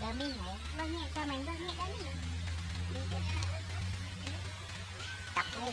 đỡ mi nhẹ lo nhẹ mình mình lo nhẹ đấy tập đi.